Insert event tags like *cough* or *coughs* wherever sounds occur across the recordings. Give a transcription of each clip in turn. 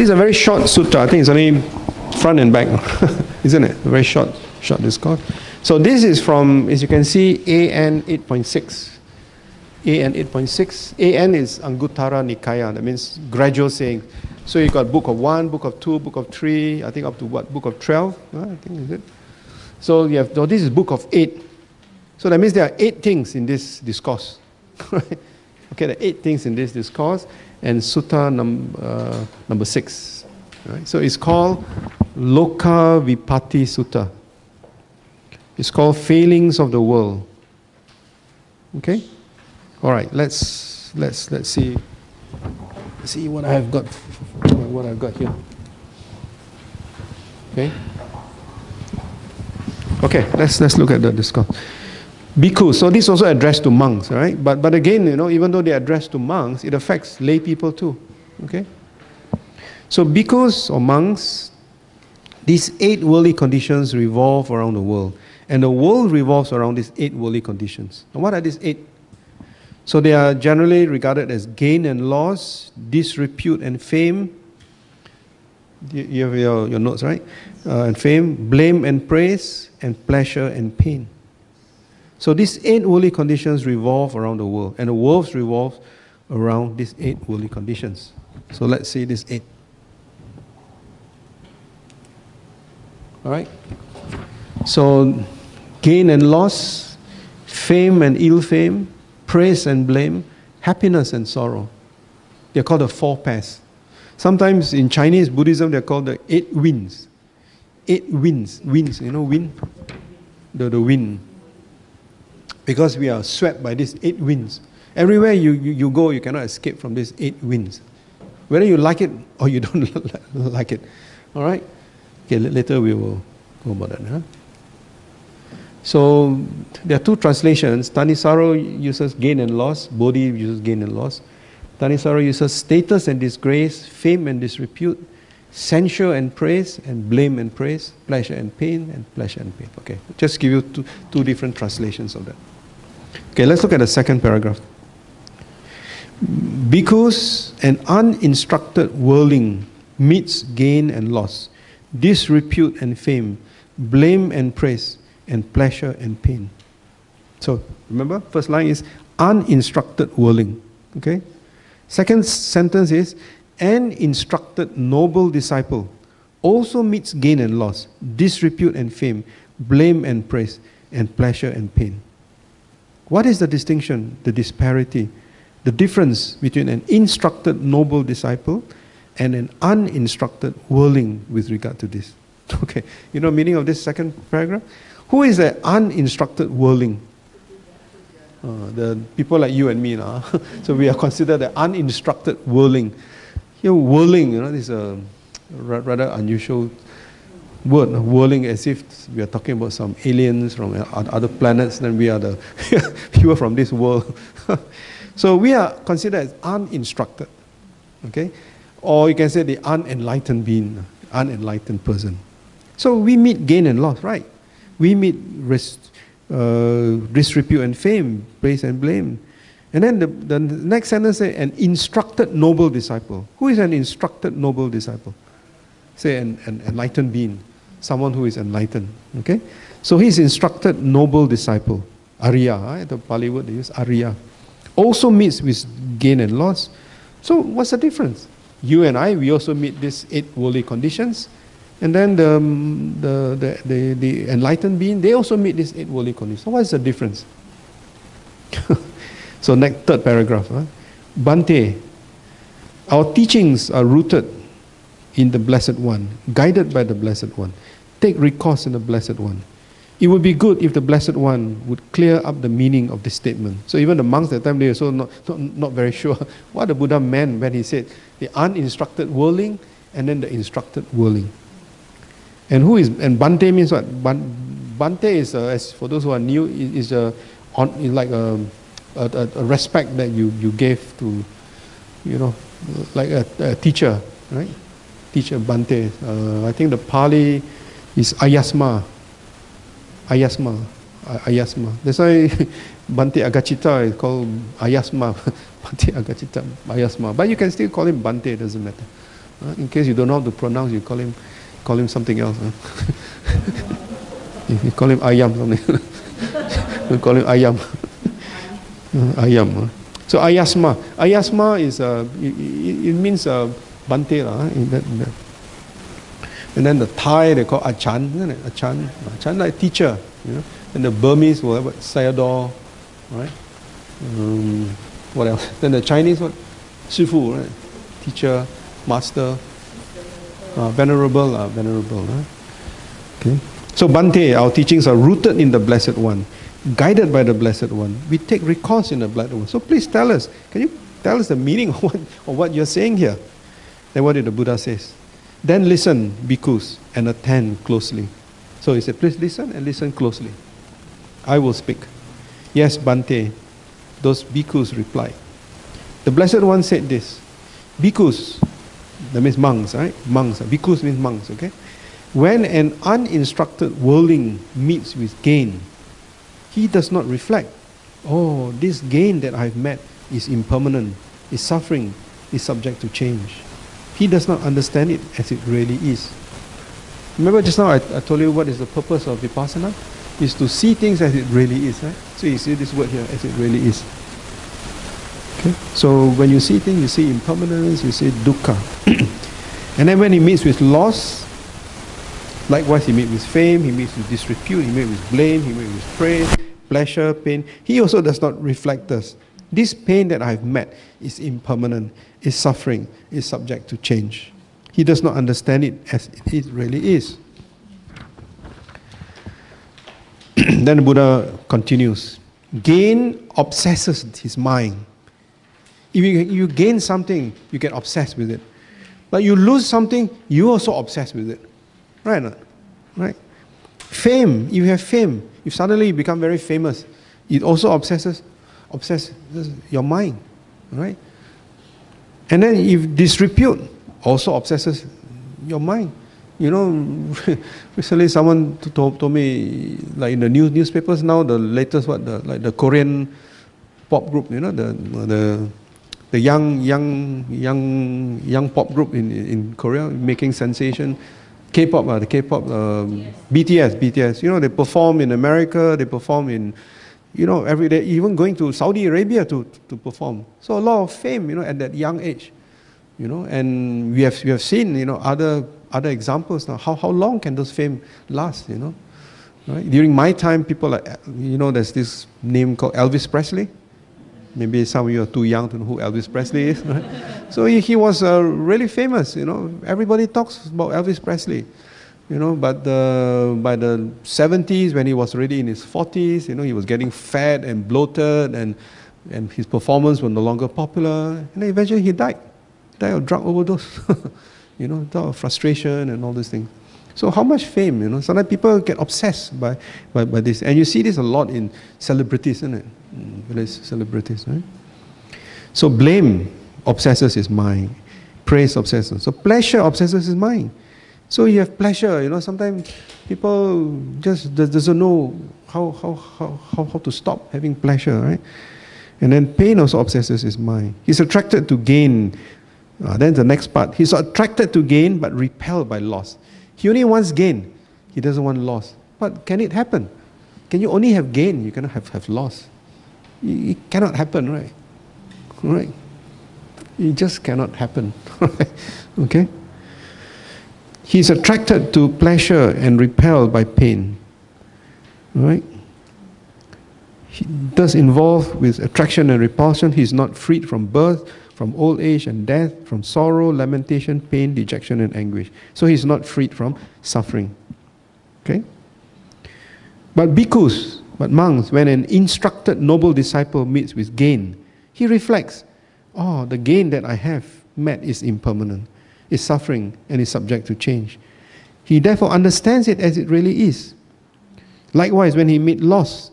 This is a very short sutta. I think it's only front and back, *laughs* isn't it? A very short, short discourse. So this is from, as you can see, AN 8.6. AN 8.6. AN is Anguttara Nikaya. That means gradual saying. So you got book of one, book of two, book of three. I think up to what? Book of twelve. Ah, I think is it. So you have. So this is book of eight. So that means there are eight things in this discourse. *laughs* okay, there are eight things in this discourse, and sutta num, uh, number six. Right? So it's called Loka Vipatti Sutta. It's called Failings of the World. Okay? All right, let's let's let's see see what I've got what I've got here. Okay? Okay, let's let's look at the discourse. Bhikkhu, so this also addressed to monks, right? But but again, you know, even though they address to monks, it affects lay people too. Okay? So bhikkhus or monks, these eight worldly conditions revolve around the world. And the world revolves around these eight worldly conditions. And what are these eight so they are generally regarded as gain and loss, disrepute and fame. You have your, your notes, right? Uh, and fame, blame and praise, and pleasure and pain. So these eight worldly conditions revolve around the world, and the world revolves around these eight worldly conditions. So let's see these eight. All right? So gain and loss, fame and ill fame, praise and blame, happiness and sorrow. They're called the four paths. Sometimes in Chinese Buddhism, they're called the eight winds. Eight winds. Winds, you know, wind? The, the wind. Because we are swept by these eight winds. Everywhere you, you, you go, you cannot escape from these eight winds. Whether you like it or you *laughs* don't *laughs* like it. All right? Okay, later we will go about that. Huh? So there are two translations. Thanissaro uses gain and loss, Bodhi uses gain and loss. Thanissaro uses status and disgrace, fame and disrepute, censure and praise, and blame and praise, pleasure and pain, and pleasure and pain. Okay, just give you two, two different translations of that. Okay, let's look at the second paragraph. Because an uninstructed worldling meets gain and loss, disrepute and fame, blame and praise, and pleasure and pain. So remember, first line is uninstructed worldling. Okay? Second sentence is an instructed noble disciple also meets gain and loss, disrepute and fame, blame and praise, and pleasure and pain. What is the distinction, the disparity, the difference between an instructed noble disciple and an uninstructed worldling with regard to this? *laughs* Okay, you know meaning of this second paragraph? Who is an uninstructed worldling? Uh, the people like you and me. Nah. *laughs* so we are considered the uninstructed worldling. Here, worldling, you know, this is a rather unusual word, worldling as if we are talking about some aliens from other planets, then we are the *laughs* people from this world. *laughs* so we are considered as uninstructed, okay? Or you can say the unenlightened being, unenlightened person. So we meet gain and loss, right? we meet res, uh, disrepute and fame, praise and blame. And then the, the next sentence says, an instructed noble disciple. Who is an instructed noble disciple? Say, an, an enlightened being, someone who is enlightened. Okay? So he's instructed noble disciple, Arya. Right? The Pali word they use, Arya. Also meets with gain and loss. So what's the difference? You and I, we also meet these eight worldly conditions. And then the, mm, the, the, the, the enlightened being, they also meet these eight worldly conditions. So what is the difference? *laughs* so next third paragraph. Huh? Bhante, our teachings are rooted in the Blessed One, guided by the Blessed One. Take recourse in the Blessed One. It would be good if the Blessed One would clear up the meaning of this statement. So even the monks at the time, they were so not, not, not very sure *laughs* what the Buddha meant when he said the uninstructed worldling and then the instructed worldling. And who is and Bante means what? Bante is as for those who are new is a on is like a, a, a, respect that you, you gave to you know like a, a teacher right teacher Bhante uh, I think the Pali is Ayasma Ayasma Ayasma that's why *laughs* Bante Aggacitta is called Ayasma *laughs* Bhante Aggacitta Ayasma but you can still call him Bante, it doesn't matter Uh, in case you don't know how to pronounce, you call him, call him something else. Huh? *laughs* you call him ayam something. you call him ayam. uh, ayam. Huh? So ayasma. Ayasma is, uh, it, it, means uh, bante. That. And then the Thai, they call achan, isn't it? Achan. Achan like teacher, you know. And the Burmese, whatever, sayadaw, right? Um, what else? Then the Chinese, what? Shifu, right? Teacher, master, uh, venerable, uh, venerable, right? Okay. So Bante, our teachings are rooted in the Blessed One guided by the Blessed One. We take recourse in the Blessed One. So please tell us, can you tell us the meaning of what, of what you're saying here? Then what did the Buddha says? Then listen, bhikkhus, and attend closely. So he said, please listen and listen closely. I will speak. Yes, Bante, those bhikkhus replied. The Blessed One said this, bhikkhus, that means monks, right? Monks, bhikkhus means monks, okay? When an uninstructed worldling meets with gain, he does not reflect, oh, this gain that I've met is impermanent, is suffering, is subject to change. He does not understand it as it really is. Remember just now I, I told you what is the purpose of vipassana? Is to see things as it really is. Right? So you see this word here, as it really is. Okay? So when you see things, you see impermanence, you see dukkha. *clears throat* and then when he meets with loss, likewise he meets with fame, he meets with disrepute, he meets with blame, he meets with praise, pleasure, pain. He also does not reflect us. This pain that I've met is impermanent, is suffering, is subject to change. He does not understand it as it really is. *clears throat* then the Buddha continues gain obsesses his mind. If you, you gain something, you get obsessed with it. But you lose something, you also obsessed with it. Right? Right? Fame, if you have fame, if suddenly you become very famous, it also obsesses, obsesses your mind, right? And then if disrepute also obsesses your mind. You know, *laughs* recently someone told, told me, like in the news newspapers now, the latest what the like the Korean pop group, you know, the the the young young young young pop group in in Korea making sensation. K-pop, uh, the K-pop, um, BTS, BTS. You know, they perform in America, they perform in, you know, every day, even going to Saudi Arabia to, to perform. So a lot of fame, you know, at that young age. You know, and we have, we have seen, you know, other, other examples now. How, how long can those fame last, you know? Right? During my time, people like, you know, there's this name called Elvis Presley. Maybe some of you are too young to know who Elvis Presley is. *laughs* Right? so he, he was uh, really famous. You know, everybody talks about Elvis Presley. You know, but the, by the 70s, when he was already in his 40s, you know, he was getting fat and bloated, and and his performance was no longer popular. And then eventually, he died. Died of drug overdose. *laughs* you know, of frustration and all these things. So how much fame, you know? Sometimes people get obsessed by, by, by this. And you see this a lot in celebrities, isn't it? Mm, celebrities, right? So blame obsesses his mind. Praise obsesses. So pleasure obsesses his mind. So you have pleasure, you know, sometimes people just doesn't know how, how, how, how, to stop having pleasure, right? And then pain also obsesses his mind. He's attracted to gain. Uh, then the next part. He's attracted to gain but repelled by loss. He only wants gain. He doesn't want loss. But can it happen? Can you only have gain? You cannot have, have loss. It cannot happen, right? Right? It just cannot happen. *laughs* okay? He's attracted to pleasure and repelled by pain. Right? He does involve with attraction and repulsion. He's not freed from birth, from old age and death, from sorrow, lamentation, pain, dejection, and anguish. So he's not freed from suffering. Okay? But bhikkhus, but monks, when an instructed noble disciple meets with gain, he reflects, oh, the gain that I have met is impermanent, is suffering, and is subject to change. He therefore understands it as it really is. Likewise, when he meets loss,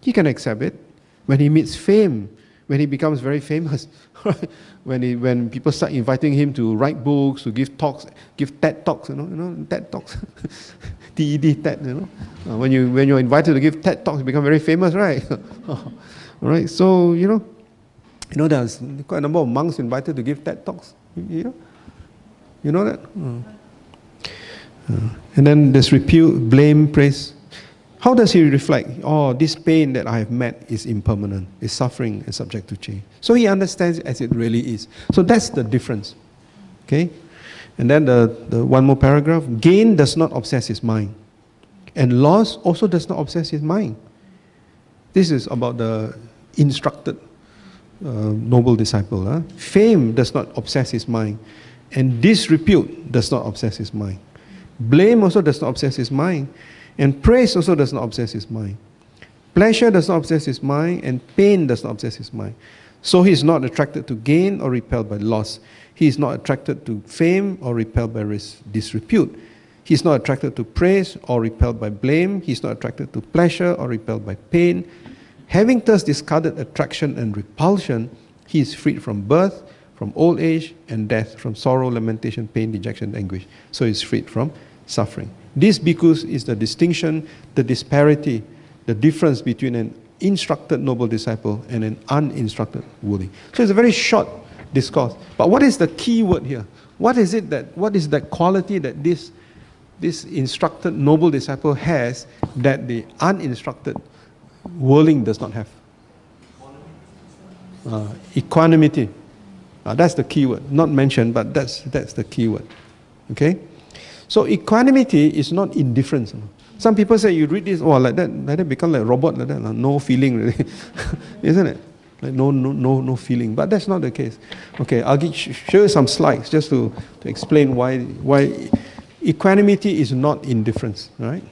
he can accept it. When he meets fame, when he becomes very famous, *laughs* when, he, when people start inviting him to write books, to give talks, give TED talks, you know, you know TED talks, *laughs* TED, TED, you know. Uh, when, you, when you're invited to give TED talks, you become very famous, right? *laughs* All right, so, you know, you know, there's quite a number of monks invited to give TED talks, you know. You know that? Uh, and then there's repute, blame, praise. How does he reflect? Oh, this pain that I have met is impermanent, is suffering, is subject to change. So he understands it as it really is. So that's the difference. Okay? And then the, the one more paragraph gain does not obsess his mind, and loss also does not obsess his mind. This is about the instructed uh, noble disciple. Huh? Fame does not obsess his mind, and disrepute does not obsess his mind. Blame also does not obsess his mind, and praise also does not obsess his mind. Pleasure does not obsess his mind, and pain does not obsess his mind. So he is not attracted to gain or repelled by loss. He is not attracted to fame or repelled by disrepute. He is not attracted to praise or repelled by blame. He is not attracted to pleasure or repelled by pain. Having thus discarded attraction and repulsion, he is freed from birth, from old age and death, from sorrow, lamentation, pain, dejection, anguish. So he is freed from suffering. This because is the distinction, the disparity, the difference between an instructed noble disciple and an uninstructed worldling. So it's a very short discourse. But what is the key word here? What is it that what is that quality that this this instructed noble disciple has that the uninstructed worldling does not have? Uh, equanimity. Uh, that's the key word. Not mentioned, but that's that's the key word. Okay? So equanimity is not indifference. Some people say you read this, oh, like that, like that become like robot, like that, like, no feeling, really. *laughs* isn't it? Like no, no, no, no feeling. But that's not the case. Okay, I'll give, show you some slides just to, to explain why, why equanimity is not indifference, right?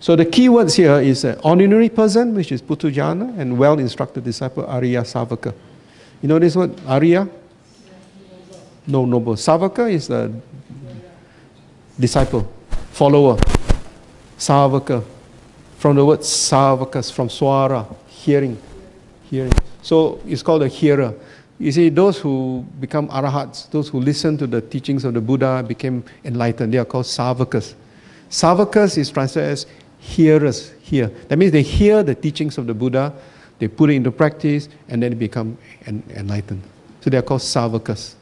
So the key words here is an ordinary person, which is Puthujjana, and well-instructed disciple, Arya Savaka. You know this word, Arya? No, noble. Savaka is a disciple, follower. Savaka. From the word savakas, from swara, hearing. Hearing. So it's called a hearer. You see, those who become arahats, those who listen to the teachings of the Buddha, became enlightened. They are called savakas. Savakas is translated as hearers, hear. That means they hear the teachings of the Buddha, they put it into practice, and then become enlightened. So they are called savakas.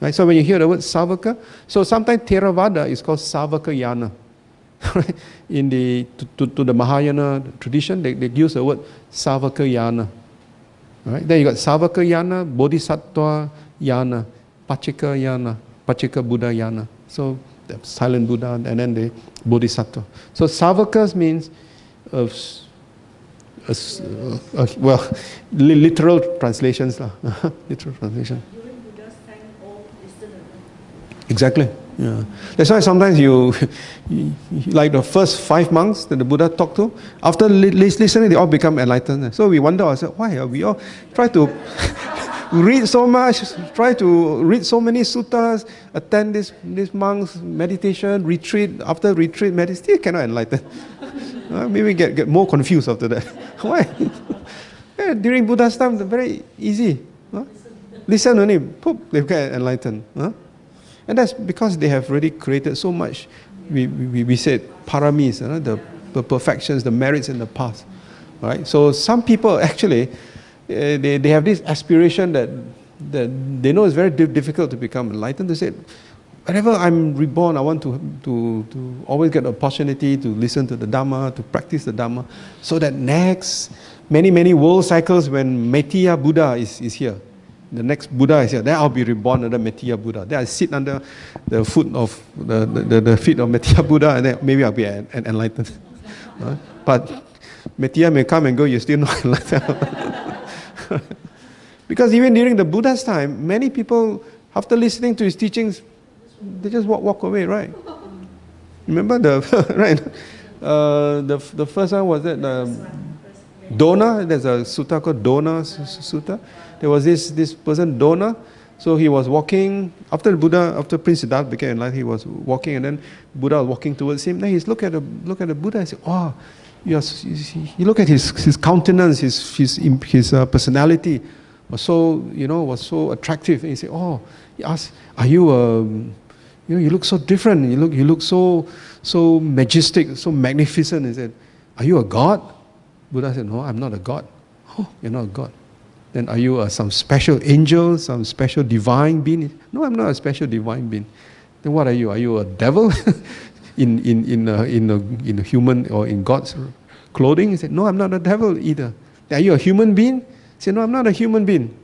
Right? So when you hear the word savaka, so sometimes Theravada is called savakayana. *laughs* In the to, to, to, the Mahayana tradition, they, they use the word savakayana. Right? Then you got savakayana, bodhisattva yana, pacceka yana, pacceka Buddha yana. So the silent Buddha and then the bodhisattva. So savakas means uh, uh, uh, well, *laughs* literal translations. *laughs* literal translation. Exactly. Yeah. That's why sometimes you, *laughs* like the first five monks that the Buddha talked to, after listening, they all become enlightened. So we wonder ourselves, why are we all try to read so much, try to read so many suttas, attend this, this monk's meditation, retreat, after retreat, meditate, still cannot enlighten. *laughs* uh, maybe get, get more confused after that. *laughs* why? *laughs* yeah, during Buddha's time, very easy. Huh? Listen only, poop, they get enlightened. Huh? And that's because they have already created so much, we, we, we said, paramis, know, the, the perfections, the merits in the past. Right? So some people actually, uh, they, they have this aspiration that, that they know it's very difficult to become enlightened. They say, whenever I'm reborn, I want to, to, to always get the opportunity to listen to the Dharma, to practice the Dharma, so that next many, many world cycles when Maitreya Buddha is, is here, the next Buddha is here, then I'll be reborn under Maitreya Buddha. Then I sit under the foot of the, the, the feet of Maitreya Buddha, and then maybe I'll be an, an enlightened. *laughs* Uh, but Maitreya may come and go, you're still not *laughs* enlightened. *laughs* because even during the Buddha's time, many people, after listening to his teachings, they just walk, walk away, right? Remember the *laughs* right? Uh, the the first one was that um, Dona. There's a sutta called Dona Sutta there was this, this person, Dona. So he was walking, after Buddha, after Prince Siddhartha became enlightened, he was walking and then Buddha was walking towards him. Then he look at the, look at the Buddha and said, oh, are, you look at his, his countenance, his, his, his uh, personality was so, you know, was so attractive. And he said, oh, he asked, are you, um, you know, you look so different. You look, you look so, so majestic, so magnificent. He said, are you a god? Buddha said, no, I'm not a god. Oh, you're not a god. then are you uh, some special angel, some special divine being? No, I'm not a special divine being. Then what are you? Are you a devil *laughs* in, in, in, a, in, a, in a human or in God's clothing? He said, No, I'm not a devil either. Are you a human being? He said, No, I'm not a human being.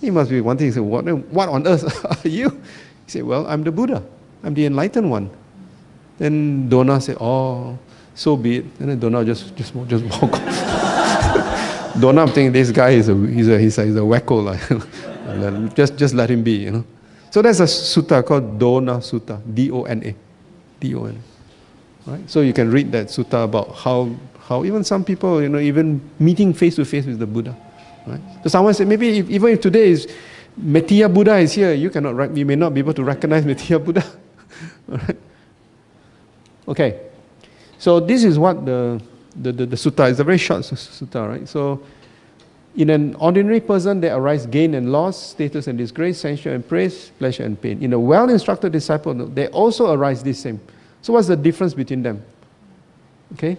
He must be one thing. He said, What, what on earth *laughs* are you? He said, Well, I'm the Buddha. I'm the enlightened one. Then Dona said, Oh, so be it. And then Dona just, just, just walk off. *laughs* Dona I'm thinking this guy is a, he's a, he's a, he's a wacko. Like. *laughs* just, just let him be, you know. So there's a sutta called Dona Sutta, D-O-N-A. Right? So you can read that sutta about how, how even some people, you know, even meeting face to face with the Buddha. Right? So someone said, maybe if, even if today is Metteyya Buddha is here, you cannot, you may not be able to recognize *laughs* Metteyya Buddha. *laughs* Okay. So this is what the, the, the, the sutta is. a very short sutta, right? So in an ordinary person, there arise gain and loss, status and disgrace, censure and praise, pleasure and pain. In a well instructed disciple, they also arise the same. So, what's the difference between them? Okay?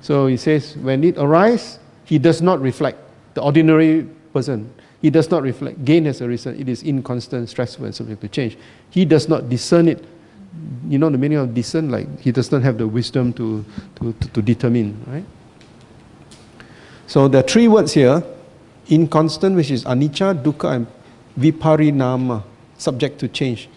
So, he says, when it arises, he does not reflect. The ordinary person, he does not reflect. Gain has arisen, it is inconstant, stressful, and subject to change. He does not discern it. You know the meaning of discern? Like, he does not have the wisdom to, to, to, to determine, right? So there are three words here inconstant, which is anicca, dukkha, and viparinama, subject to change.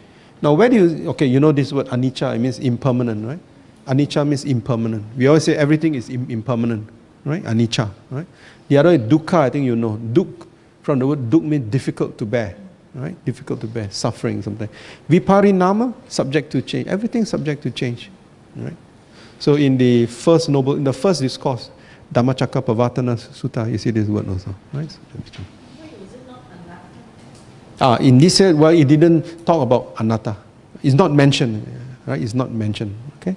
Now, where do you, okay, you know this word anicca, it means impermanent, right? Anicca means impermanent. We always say everything is impermanent, right? Anicca, right? The other is dukkha, I think you know. Duk, from the word duk means difficult to bear, right? Difficult to bear, suffering, something. Viparinama, subject to change. Everything subject to change, right? So in the first noble, in the first discourse, Dhammacakkappavattana Sutta, you see this word also, right? Ah, in this set, well, it didn't talk about anatta. It's not mentioned, right? It's not mentioned, okay?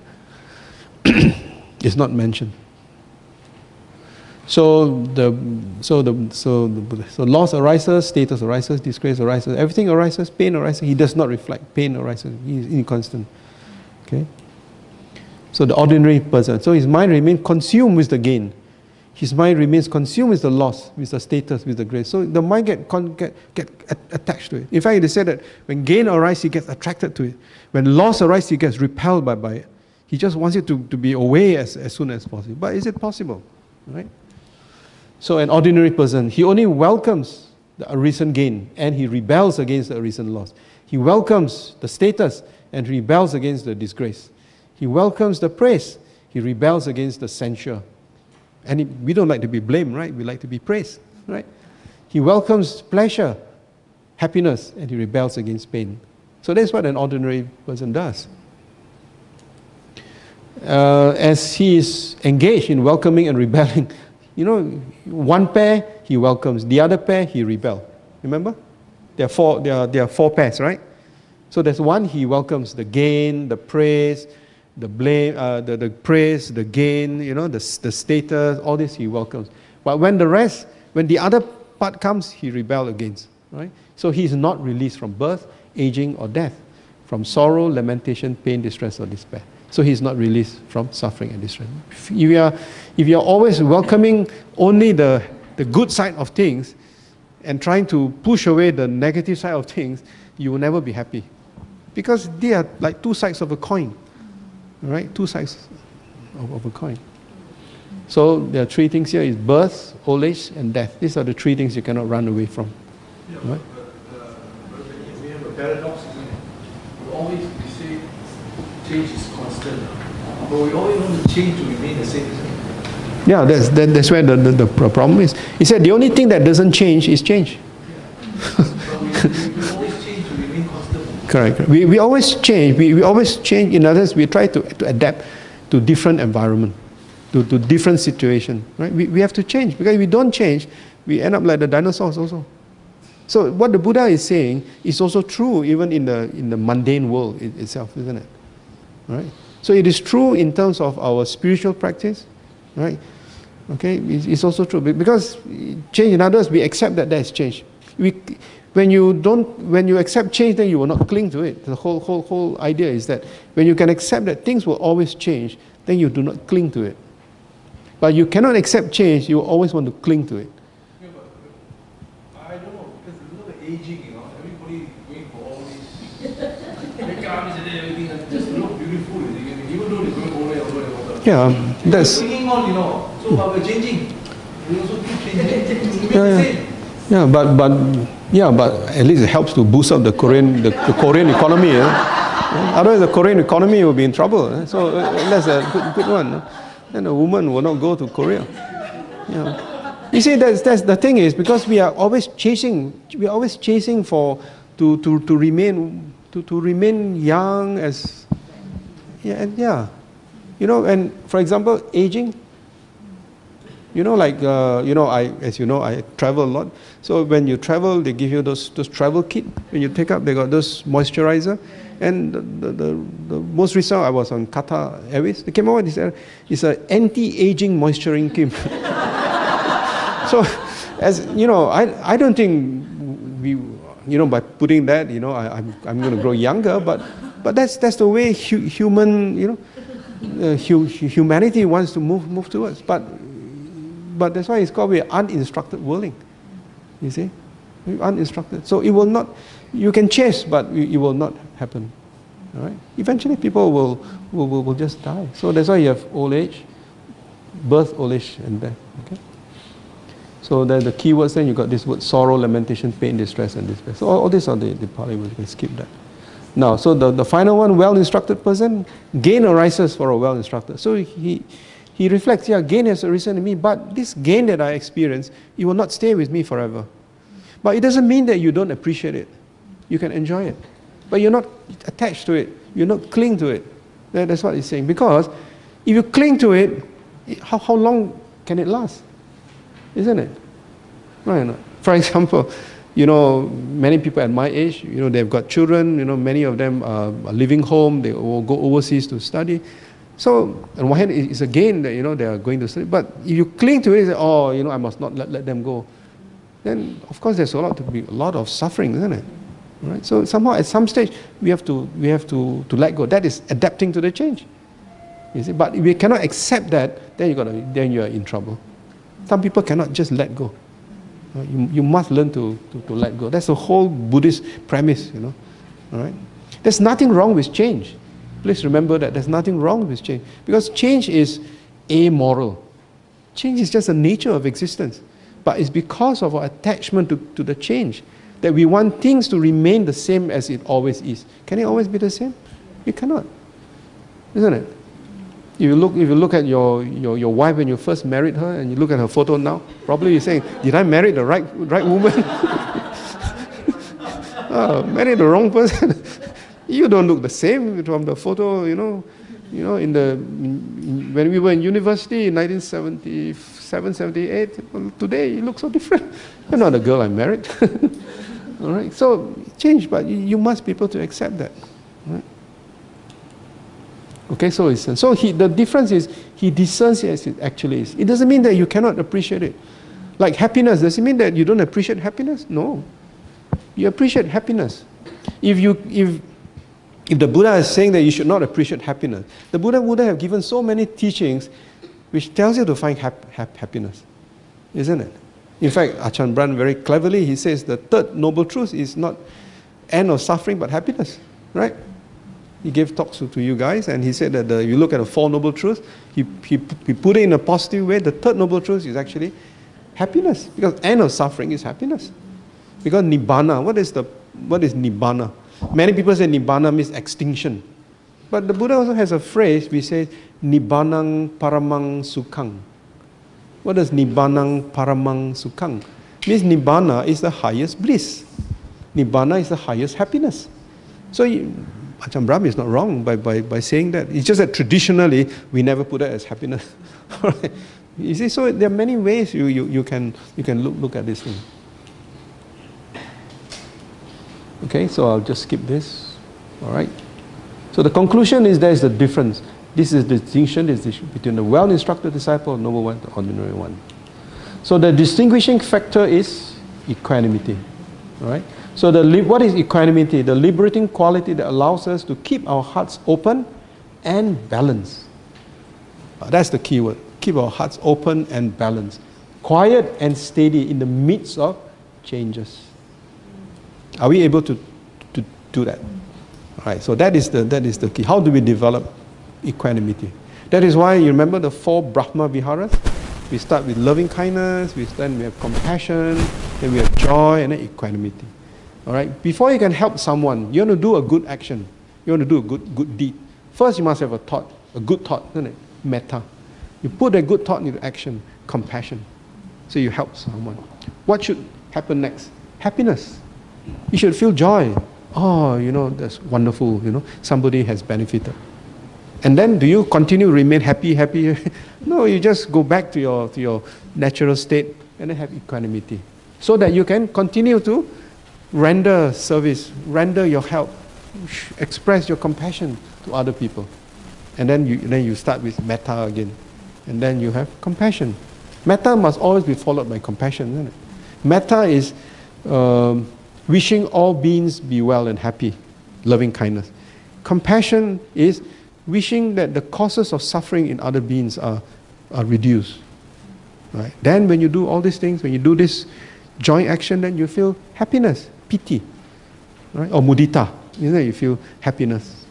*clears throat* it's not mentioned. So the so the so the, so loss arises, status arises, disgrace arises, everything arises, pain arises. He does not reflect. Pain arises. He is inconstant. Okay. So the ordinary person. So his mind remains consumed with the gain his mind remains consumed with the loss, with the status, with the grace. So the mind get, get, get attached to it. In fact, they said that when gain arises, he gets attracted to it. When loss arises, he gets repelled by, by it. He just wants it to, to be away as, as soon as possible. But is it possible? Right? So an ordinary person, he only welcomes the recent gain and he rebels against the recent loss. He welcomes the status and rebels against the disgrace. He welcomes the praise. He rebels against the censure and we don't like to be blamed, right? We like to be praised, right? He welcomes pleasure, happiness, and he rebels against pain. So that's what an ordinary person does. Uh, as he is engaged in welcoming and *laughs* rebelling, you know, one pair he welcomes, the other pair he rebels. Remember? There are four, there are, there are four pairs, right? So there's one he welcomes the gain, the praise, the blame, uh, the, the praise, the gain, you know, the, the status, all this he welcomes. But when the rest, when the other part comes, he rebel against, right? So he is not released from birth, aging, or death, from sorrow, lamentation, pain, distress, or despair. So he is not released from suffering and distress. If you are, if you are always welcoming only the, the good side of things and trying to push away the negative side of things, you will never be happy. Because they are like two sides of a coin. Right? Two sides of, of a coin. So there are three things here is birth, old age, and death. These are the three things you cannot run away from. Yeah, right? But, uh, we have a paradox. We always we say change is constant, but we always want to change to remain the same. Yeah, that's, that, that's where the, the, the, problem is. He said the only thing that doesn't change is change. Yeah. *laughs* Correct. We, we always change. We, we always change. In others, we try to, to adapt to different environment, to, to different situation. Right? We, we have to change because if we don't change, we end up like the dinosaurs also. So what the Buddha is saying is also true even in the in the mundane world it, itself, isn't it? Right. So it is true in terms of our spiritual practice, right? Okay, it's, it's also true because change in others we accept that there is change. We when you don't, when you accept change, then you will not cling to it. The whole, whole, whole idea is that when you can accept that things will always change, then you do not cling to it. But you cannot accept change, you always want to cling to it. Yeah, but you know, everybody going for all these *laughs* makeup and everything, and just look beautiful, you know, even though they're going over and over and over. Yeah, um, that's Bringing on, you know, so but we're changing. We also keep changing. Yeah, yeah. yeah, but but yeah, but at least it helps to boost up the Korean the, the Korean economy. eh? Otherwise, the Korean economy will be in trouble. eh? So uh, that's a good, good one. eh? Then a woman will not go to Korea. Yeah. You see, that's, that's the thing is because we are always chasing, we are always chasing for to, to, to remain to, to remain young as yeah and yeah, you know. And for example, aging. You know, like uh, you know, I as you know, I travel a lot. So when you travel, they give you those those travel kit. When you take up, they got those moisturizer. And the, the, the, the most recent, I was on Qatar Airways. They came out with this. It's an anti-aging moisturizing cream. *laughs* so, as you know, I, I don't think we, you know, by putting that, you know, I, I'm, I'm going to grow younger. But, but that's that's the way hu- human, you know, uh, hu- humanity wants to move move towards. But but that's why it's called we uninstructed worldling. You see, We're uninstructed. So it will not. You can chase, but it will not happen. All right. Eventually, people will will, will, will just die. So that's why you have old age, birth, old age, and death. Okay. So then the keywords then you got this word sorrow, lamentation, pain, distress, and despair. So all, all these are the, the part you can skip that. Now, so the, the final one, well instructed person, gain arises for a well instructed. So he he reflects, yeah, gain has arisen in me, but this gain that I experience, it will not stay with me forever. But it doesn't mean that you don't appreciate it. You can enjoy it. But you're not attached to it. You're not cling to it. That- That's what he's saying. Because if you cling to it, how, how long can it last? Isn't it? Right. *laughs* For example, you know, many people at my age, you know, they've got children, you know, many of them are living home, they will go overseas to study. So, on one hand, it's a gain that, you know, they are going to study. But if you cling to it, say, oh, you know, I must not let, let them go. Then, of course, there's a lot to be, a lot of suffering, isn't it? Right? So somehow, at some stage, we have to, we have to, to let go. That is adapting to the change. You see, but if we cannot accept that, then you got to, then you are in trouble. Some people cannot just let go. You, you must learn to, to, to let go. That's the whole Buddhist premise, you know. All right? There's nothing wrong with change. Please remember that there's nothing wrong with change. Because change is amoral. Change is just the nature of existence. But it's because of our attachment to, to the change that we want things to remain the same as it always is. Can it always be the same? It cannot. Isn't it? If you look, if you look at your, your, your wife when you first married her and you look at her photo now, probably you're saying, Did I marry the right, right woman? *laughs* oh, married the wrong person. *laughs* you don't look the same from the photo, you know. You know, in the, when we were in university in 1977, 78, well, today you look so different. *laughs* You're not a girl I married. *laughs* All right, so change, but you, must be able to accept that. Right? Okay, so it's, so he, the difference is he discerns it as it actually is. It doesn't mean that you cannot appreciate it. Like happiness, does it mean that you don't appreciate happiness? No. You appreciate happiness. If you if if the Buddha is saying that you should not appreciate happiness, the Buddha would have given so many teachings which tells you to find hap, hap, happiness. Isn't it? In fact, Ajahn Brahm very cleverly he says the third noble truth is not end of suffering but happiness. Right? He gave talks to, to you guys, and he said that the, you look at the Four Noble Truths, he, he, he put it in a positive way. The third Noble Truth is actually happiness, because end of suffering is happiness. Because Nibbana, what is, the, what is Nibbana? Many people say Nibbana means extinction. But the Buddha also has a phrase which says Nibbanang Paramang Sukhang. What does Nibbanang Paramang Sukhang? Means Nibbana is the highest bliss. Nibbana is the highest happiness. So you, Ajahn Brahm is not wrong by, by, by saying that. It's just that traditionally we never put that as happiness. *laughs* You see, so there are many ways you, you, you can, you can look, look at this thing. Okay, so I'll just skip this. All right. So the conclusion is there is a difference. This is the distinction is between the well-instructed disciple noble one, the ordinary one. So the distinguishing factor is equanimity. All right. So the what is equanimity? The liberating quality that allows us to keep our hearts open and balanced. Uh, That's the key word. Keep our hearts open and balanced. Quiet and steady in the midst of changes. Are we able to, to do that? All right, so that is, the, that is the key. How do we develop equanimity? That is why you remember the four Brahma Viharas? We start with loving kindness, we then we have compassion, then we have joy, and then equanimity. All right, before you can help someone, you want to do a good action, you want to do a good, good deed. First, you must have a thought, a good thought, isn't it? Metta. You put a good thought into action, compassion. So you help someone. What should happen next? Happiness. You should feel joy. Oh, you know, that's wonderful, you know, somebody has benefited. And then do you continue to remain happy, happy? *laughs* no, you just go back to your, to your natural state and have equanimity. So that you can continue to render service, render your help, express your compassion to other people. And then you, then you start with metta again. And then you have compassion. Metta must always be followed by compassion, isn't it? Metta is um, wishing all beings be well and happy, loving kindness. Compassion is wishing that the causes of suffering in other beings are, are reduced. Right? Then when you do all these things, when you do this joint action, then you feel happiness, pity, right? or mudita. Isn't it? You feel happiness.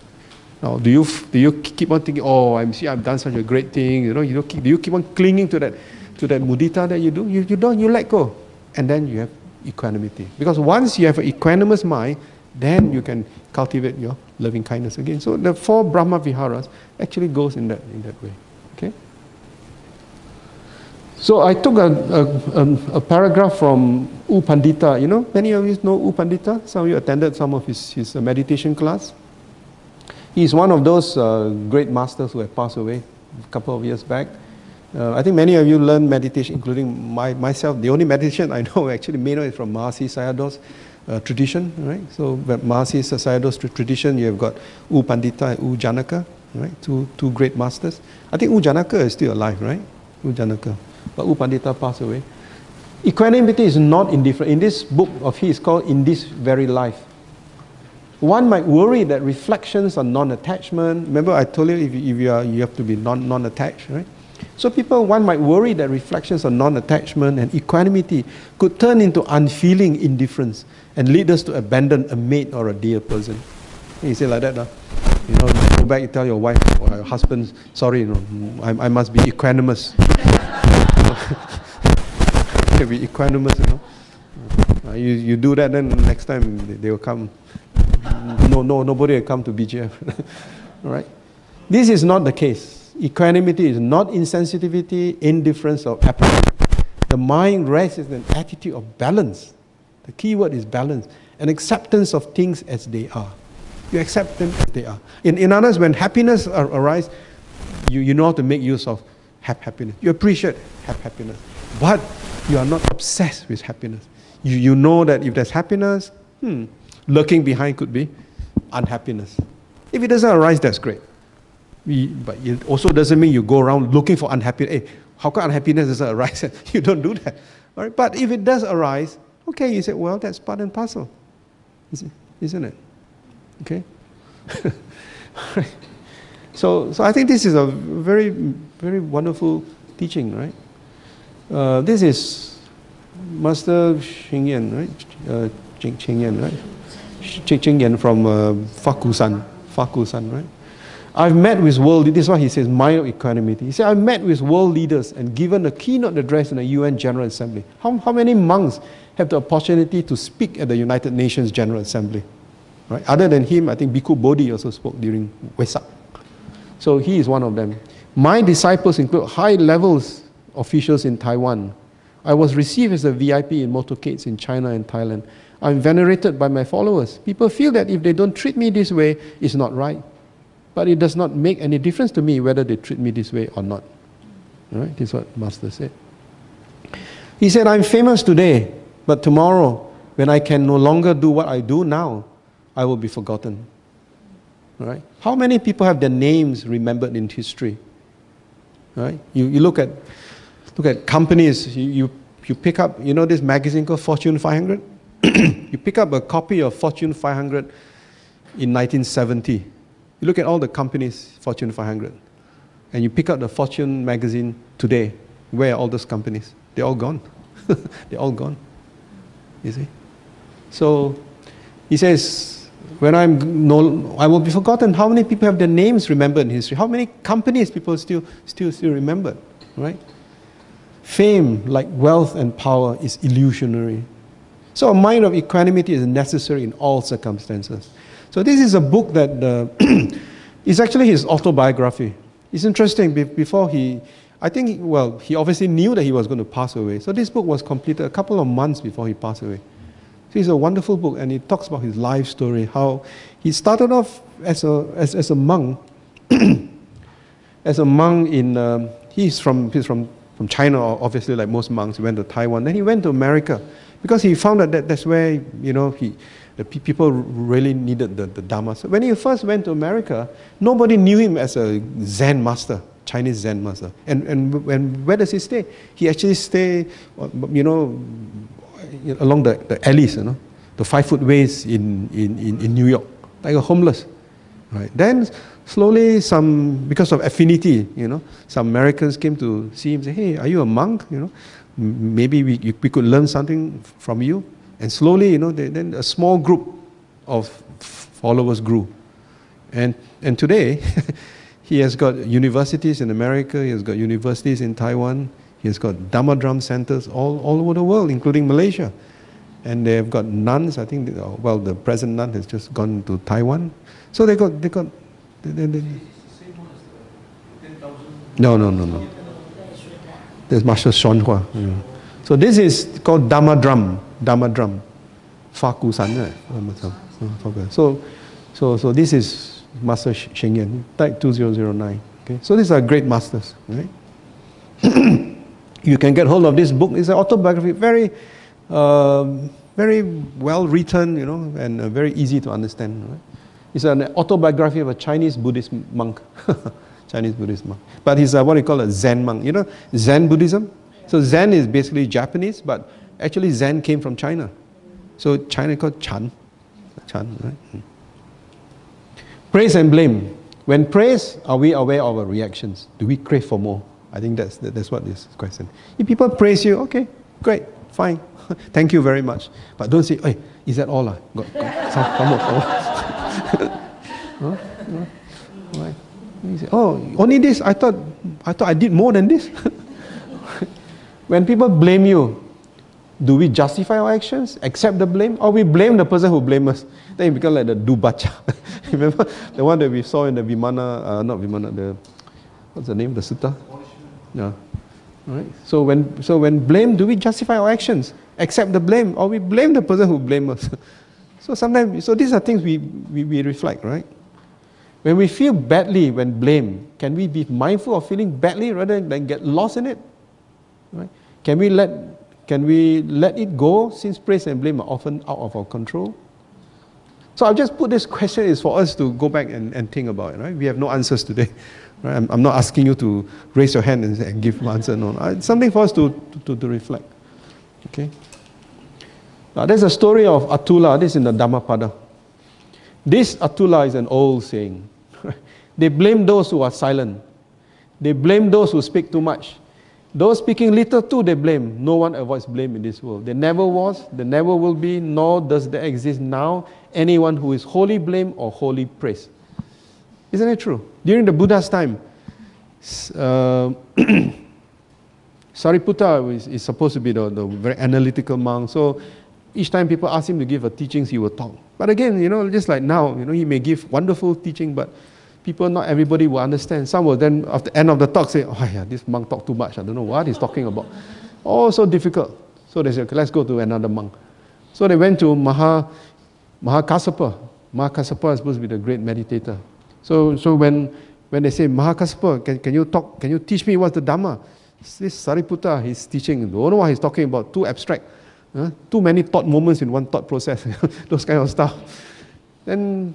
Now, do you, do you keep on thinking, oh, I'm see, I've done such a great thing, you know, you keep, do you keep on clinging to that, to that mudita that you do? You, you don't, you let go. And then you have equanimity. Because once you have an equanimous mind, then you can cultivate your loving kindness again. So the four Brahma Viharas actually goes in that, in that way. Okay? So I took a, a, a, paragraph from U Pandita. You know, many of you know U Pandita. Some of you attended some of his, his meditation class. He's one of those uh, great masters who have passed away a couple of years back. Uh, I think many of you learn meditation, including my, myself. The only meditation I know *laughs* actually may know is from Mahasi Sayadaw's uh, tradition, right? So Mahasi Sayadaw's tradition, you have got U Pandita and U Janaka, right? Two, two great masters. I think U Janaka is still alive, right? U Janaka. But U Pandita passed away. Equanimity is not indifferent. In this book of his called In This Very Life, one might worry that reflections on non-attachment. Remember, I told you if you, if you, are, you have to be non, non-attached, right? So people, one might worry that reflections on non-attachment and equanimity could turn into unfeeling indifference and lead us to abandon a mate or a dear person. You say like that, huh? you know, go back and tell your wife or your husband, sorry, you know, I, I must be equanimous. *laughs* be equanimous, you know. Uh, you, you do that, then next time they, they will come no, no, nobody will come to BGF. *laughs* All right? This is not the case. Equanimity is not insensitivity, indifference, or apathy. The mind rests in an attitude of balance. The key word is balance, an acceptance of things as they are. You accept them as they are. In, in other words, when happiness arises, you, you know how to make use of have happiness. You appreciate have happiness. But you are not obsessed with happiness. You, you know that if there's happiness, hmm, lurking behind could be unhappiness. If it doesn't arise, that's great. But it also doesn't mean you go around looking for unhappiness. Hey, how come unhappiness doesn't *laughs* arise? *laughs* you don't do that. All right? But if it does arise, okay, you say, well, that's part and parcel. Isn't it? Okay? *laughs* so, so I think this is a very, very wonderful teaching, right? Uh, this is Master Xing Yan, right? Uh, Sheng Yen, right? Ching Yan from uh, Fakusan, Fakusan, right? I've met with world, leaders, this is why he says, mind of equanimity. He said, I've met with world leaders and given a keynote address in the UN General Assembly. How, how many monks have the opportunity to speak at the United Nations General Assembly? Right? Other than him, I think Bhikkhu Bodhi also spoke during Wesak. So he is one of them. My disciples include high levels officials in Taiwan. I was received as a VIP in motorcades in China and Thailand. I'm venerated by my followers. People feel that if they don't treat me this way, it's not right. But it does not make any difference to me whether they treat me this way or not. All right? This is what Master said. He said, I'm famous today, but tomorrow, when I can no longer do what I do now, I will be forgotten. All right? How many people have their names remembered in history? All right? You, you look at look at companies, you, you, you pick up, you know this magazine called Fortune 500? *coughs* you pick up a copy of Fortune 500 in 1970. You look at all the companies, Fortune 500, and you pick up the Fortune magazine today. Where are all those companies? They're all gone. *laughs* They're all gone. You see? So, He says, when I'm no, I will be forgotten. How many people have their names remembered in history? How many companies people still, still, still remember, right? Fame, like wealth and power, is illusionary. So a mind of equanimity is necessary in all circumstances. So this is a book that uh, *clears throat* is actually his autobiography. It's interesting. Before he, I think, well, he obviously knew that he was going to pass away. So this book was completed a couple of months before he passed away. So it's a wonderful book, and it talks about his life story, how he started off as a, as, as a monk, *clears throat* as a monk in, um, he's, from, he's from, from China, obviously, like most monks. He went to Taiwan. Then he went to America because he found that, that that's where, you know, he, the people really needed the, the Dharma. So when he first went to America, nobody knew him as a Zen master. Chinese Zen master. And, and, and where does he stay? He actually stay, uh, you know, along the, the alleys, you know, the five foot ways in, in, in, in New York, like a homeless. Right. Then slowly some, because of affinity, you know, some Americans came to see him say, hey, are you a monk? You know, maybe we, we could learn something from you. And slowly, you know, they, then a small group of followers grew. And, and today, *laughs* he has got universities in America, he has got universities in Taiwan, he has got Dharma Drum centers all, all over the world, including Malaysia. And they've got nuns, I think, uh, well, the present nun has just gone to Taiwan. So they got, they got, they, they, no, no, no, no. There's Master. Yeah. So this is called Dharma Drum, Dharma Drum. Fagushan, right? So, so, so this is Master Sheng Yen, type 2009. Okay? So these are great masters, right? *coughs* you can get hold of this book. It's an autobiography, very, uh, very well written, you know, and uh, very easy to understand. Right? It's an autobiography of a Chinese Buddhist monk. *laughs* Chinese Buddhist monk. But he's what you call a Zen monk. You know, Zen Buddhism? So Zen is basically Japanese, but actually Zen came from China. So China called Chan. Chan, right? Hmm. Praise and blame. When praise, are we aware of our reactions? Do we crave for more? I think that's, that's what this question. If people praise you, okay, great, fine. *laughs* Thank you very much. But don't say, hey, is that all? Uh? Got, got some, come on, come on. oh, only this? I thought, I thought I did more than this. *laughs* when people blame you, do we justify our actions, accept the blame, or we blame the person who blames us? Then it becomes like the dubacha. *laughs* Remember the one that we saw in the Vimana, uh, not Vimana, the, what's the name, the sutta? Yeah. Right? So when so when blame, do we justify our actions? Accept the blame, or we blame the person who blames us? *laughs* so sometimes so these are things we, we, we reflect, right? When we feel badly when blame, can we be mindful of feeling badly rather than get lost in it? Right? Can we let can we let it go since praise and blame are often out of our control? So I'll just put this question is for us to go back and, and think about it, right? We have no answers today. *laughs* Right? I'm, I'm not asking you to raise your hand and, and give an answer. No, it's something for us to, to, to reflect. Okay? Now, there's a story of Atula. This is in the Dhammapada. This Atula is an old saying. *laughs* they blame those who are silent. They blame those who speak too much. Those speaking little too, they blame. No one avoids blame in this world. There never was, there never will be, nor does there exist now anyone who is wholly blamed or wholly praised. Isn't it true? During the Buddha's time, uh, *coughs* Sariputta is, is, supposed to be the, the very analytical monk. So each time people ask him to give a teachings, he will talk. But again, you know, just like now, you know, he may give wonderful teaching, but people, not everybody will understand. Some will then, at the end of the talk, say, oh yeah, this monk talked too much. I don't know what he's talking about. Oh, so difficult. So they said, okay, let's go to another monk. So they went to Maha, Mahakassapa. Mahakassapa is supposed to be the great meditator. So, so when, when they say, Mahakassapa, can, can you talk, can you teach me what's the Dhamma? This Sariputta, he's teaching, don't know what he's talking about, too abstract. Huh? Too many thought moments in one thought process, *laughs* those kind of stuff. Then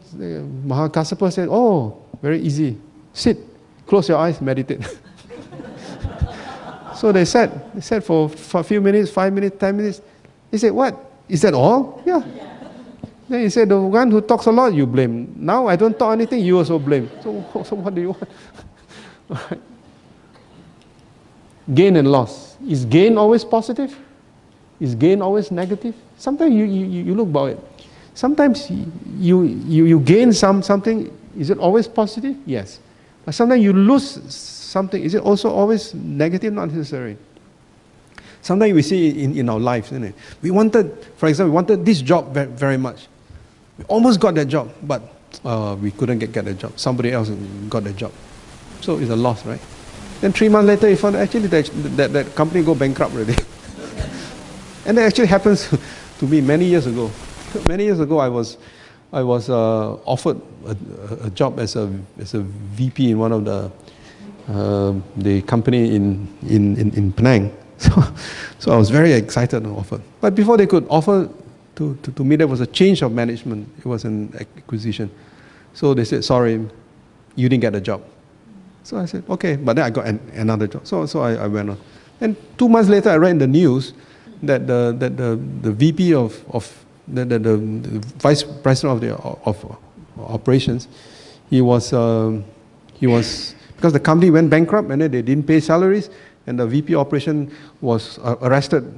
Mahakassapa said, Oh, very easy. Sit, close your eyes, meditate. *laughs* so they said, they said for, for a few minutes, five minutes, ten minutes. He said, What? Is that all? Yeah. Then he said, The one who talks a lot, you blame. Now I don't talk anything, you also blame. So, *laughs* so what do you want? *laughs* gain and loss. Is gain always positive? Is gain always negative? Sometimes you, you, you look about it. Sometimes you, you, you gain some, something, is it always positive? Yes. But sometimes you lose something, is it also always negative? Not necessary. Sometimes we see in, in our lives, isn't it? We wanted, for example, we wanted this job very, very much. We almost got that job, but uh, we couldn't get, get the job. Somebody else got the job. So it's a loss, right? Then three months later, you found actually that, that, that company go bankrupt already. *laughs* and that actually happens *laughs* to me many years ago. *laughs* Many years ago, I was, I was uh, offered a, a, job as a, as a VP in one of the, uh, the company in, in, in, in Penang. *laughs* So, so I was very excited and offered. But before they could offer to, to, to me, there was a change of management. It was an acquisition. So they said, sorry, you didn't get the job. So I said, okay. But then I got an, another job. So, so I, I went on. And two months later, I read in the news that the, that the, the VP of, of the, the, the, vice president of the of operations, he was, um, he was, because the company went bankrupt and then they didn't pay salaries, and the VP operation was uh, arrested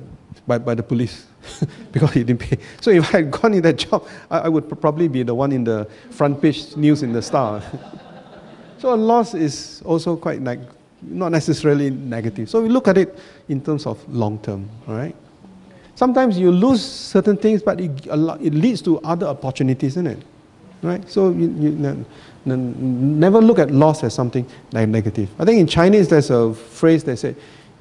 by, by the police *laughs* because he didn't pay. So if I had gone in that *laughs* job, I, I would probably be the one in the front page news in the Star. *laughs* so a loss is also quite neg- not necessarily negative. So we look at it in terms of long term, all right? Sometimes you lose certain things, but it, it leads to other opportunities, isn't it? Right? So you, you, never look at loss as something like negative. I think in Chinese there's a phrase that says,